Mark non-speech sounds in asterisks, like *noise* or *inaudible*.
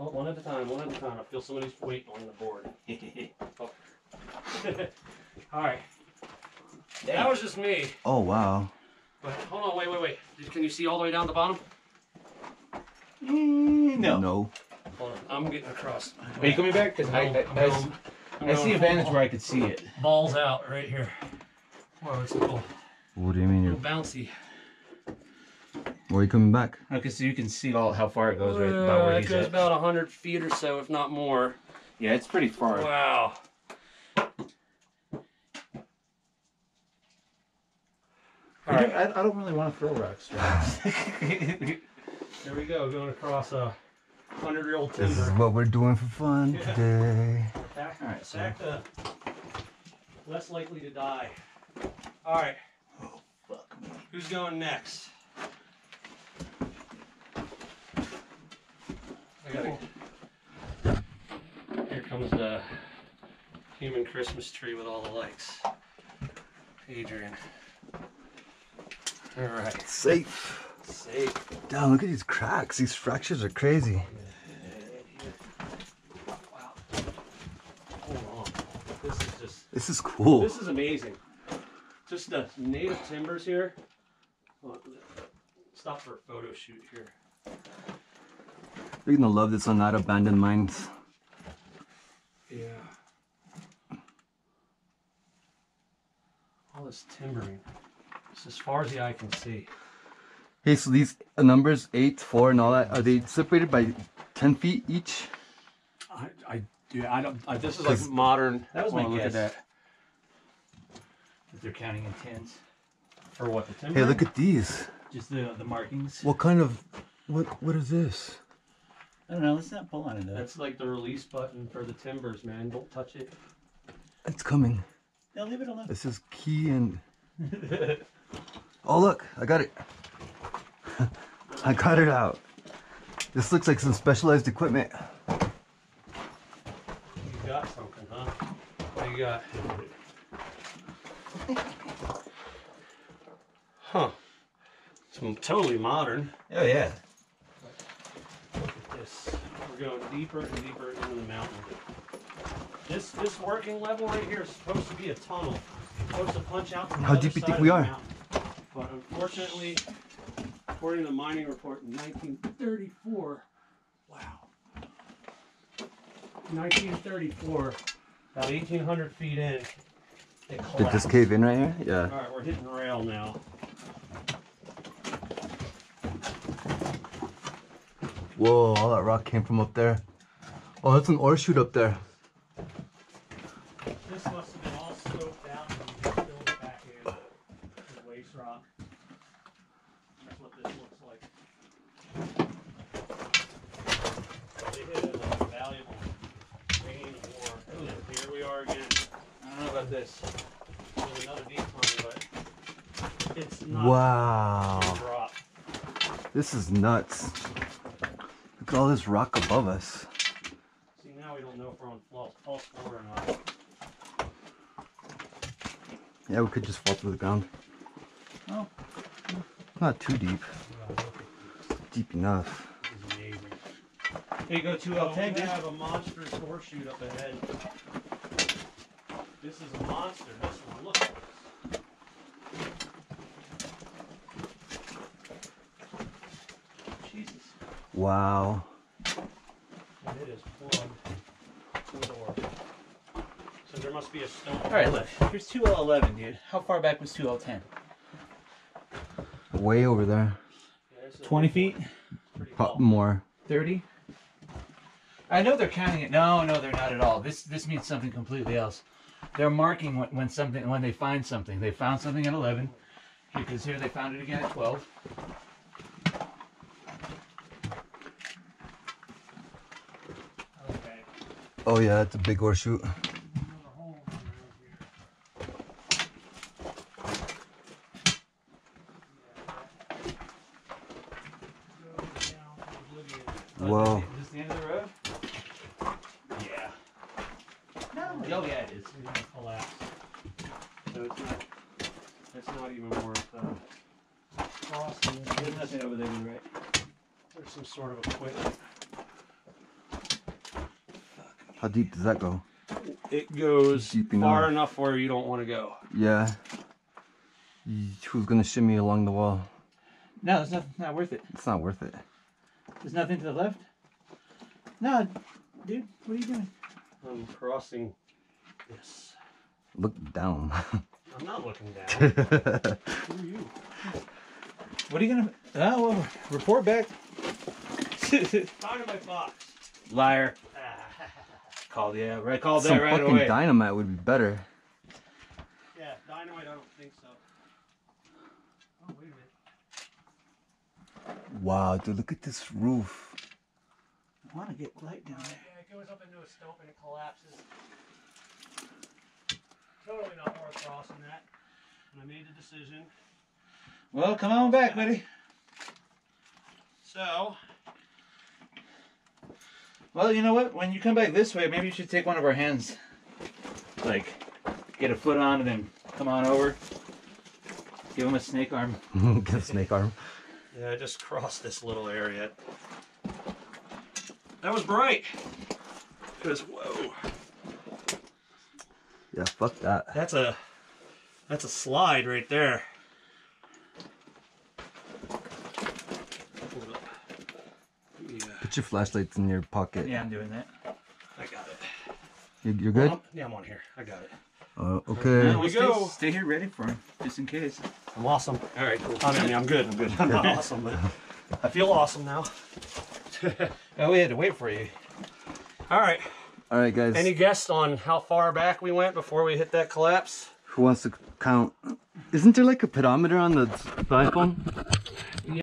Oh, one at a time, one at a time. I feel somebody's weight on the board. *laughs* Oh. *laughs* All right. That was just me. Oh wow. But hold on, wait, wait, wait. Can you see all the way down the bottom? Mm, no. No. Hold on, I'm getting across. Are you coming back? Because I, I'm I, I, I'm I see a full vantage where I could see it. Balls out right here. Whoa, it's a little, What do you mean you're bouncy. Where are you coming back? Okay, so you can see all how far it goes right Uh, about where it he's goes at. about 100 feet or so, if not more. Yeah, it's pretty far. Wow. All I, don't, I, I don't really want to throw rocks. *laughs* there we go, going across a 100 year old This is what we're doing for fun Yeah. today. Attack, All right, so- attack the less likely to die. All right, Oh, Fuck me. who's going next? Gotta. Here comes the human Christmas tree with all the lights. Adrian. All right. Safe. Safe. Damn, look at these cracks. These fractures are crazy. Wow. Hold on. This is just. This is cool. This is amazing. Just the native timbers here. Stop for a photo shoot here. You're gonna love this on not abandoned mines. Yeah. All this timbering. It's as far as the eye can see. Hey, so these numbers, 8, 4, and all that, are they separated by 10 feet each? I, I, yeah, I don't. I, this is like like modern. That was my look at guess. that. If they're counting in tens. For what the timber? Hey, look at these. Just the the markings. What kind of, what, what is this? I don't know. Let's not pull on it. Though. That's like the release button for the timbers, man. Don't touch it. It's coming. No, leave it alone. This is key and. Oh, look, I got it. *laughs* I got it out. This looks like some specialized equipment. You got something, huh? What do you got? Huh. Some totally modern. Oh yeah. This. We're going deeper and deeper into the mountain. This this working level right here is supposed to be a tunnel. It's supposed to punch out. How deep you think we are? mountain. But unfortunately, according to the mining report in 1934, wow. 1934, about 1,800 feet in, it Did this cave in right here? Yeah. All right, we're hitting rail now. Whoa, all that rock came from up there. Oh, that's an ore chute up there. This must have been all stoped out and filled back in with waste rock. That's what this looks like. They hit a valuable vein of ore. And here we are again. I don't know about this. There's another decline, but it's not Wow. This is nuts. Look at all this rock above us. See, now we don't know if we're on false, false floor or not. Yeah, we could just fall through the ground. Oh. Not too deep. Yeah, Deep enough. this. This is amazing. Here you go. Two Oh, L ten. we have a monstrous horseshoe up ahead. This is a monster. This one. Look. at this. Jesus. Wow. And it is plugged with ore. So there must be a stone. All right, look. Here's two L eleven, dude. How far back was two L ten? Way over there. Yeah, Twenty feet. pretty more. 30 i know they're counting it no no they're not at all this this means something completely else they're marking when, when something when they find something they found something at 11 because here they found it again at 12 Okay. Oh yeah, that's a big ore chute. Another hole around here. Go down to oblivion. Whoa. is this the end of the road yeah no oh yeah it is It's gonna collapse. So it's not, it's not even worth, uh, crossing. there's nothing over there to right There's some sort of equipment. How deep does that go? It goes Deep far enough. enough where you don't want to go. Yeah. Who's gonna shimmy along the wall? No, it's not, not worth it. It's not worth it. There's nothing to the left. No, dude, what are you doing? I'm crossing this. Look down. *laughs* I'm not looking down. *laughs* Who are you? What are you gonna? Oh, well, report back. *laughs* Dynamite box. Liar. Called yeah, right. Called Some that right fucking away. dynamite would be better. yeah, dynamite. I don't think so. Oh wait a minute. Wow, dude, look at this roof. I want to get light down there. Yeah, it goes up into a stope and it collapses. Totally not worth crossing that. And I made the decision. Well, come on back, buddy. So Well, you know what? When you come back this way, maybe you should take one of our hands. Like, get a foot on and then come on over. Give him a snake arm. *laughs* Get a snake arm. yeah, I just crossed this little area. That was bright. Because whoa, Yeah, fuck that. that's a that's a slide right there. Hold up. Yeah, Put your flashlights in your pocket. Yeah, I'm doing that. I got it. You, you're good? Um, yeah, I'm on here. I got it. Uh, okay. No, we stay, go. Stay here ready for him, just in case. I'm awesome. All right, cool. I mean, I'm good. I'm good. I'm not *laughs* awesome, but I feel awesome now. *laughs* Oh, we had to wait for you. All right. All right, guys. Any guess on how far back we went before we hit that collapse? Who wants to count? Isn't there like a pedometer on the, the iPhone?